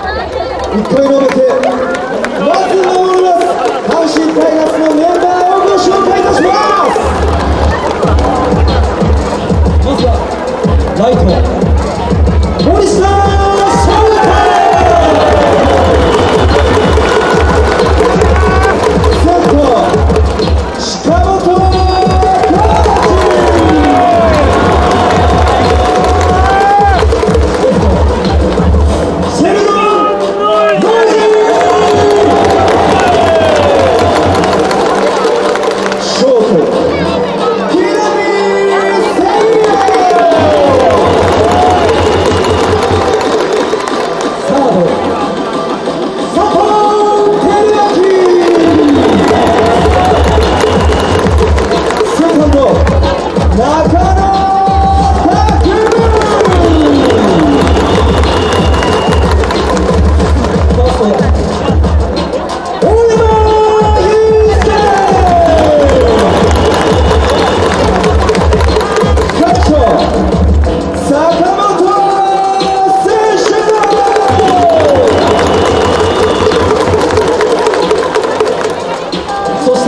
1回の表まず守ります。阪神タイガースのメンバーをご紹介いたします。まずはライト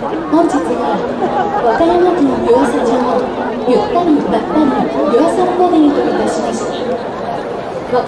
本日は和歌山県湯浅町ゆったりばったり湯浅ボディといたしました。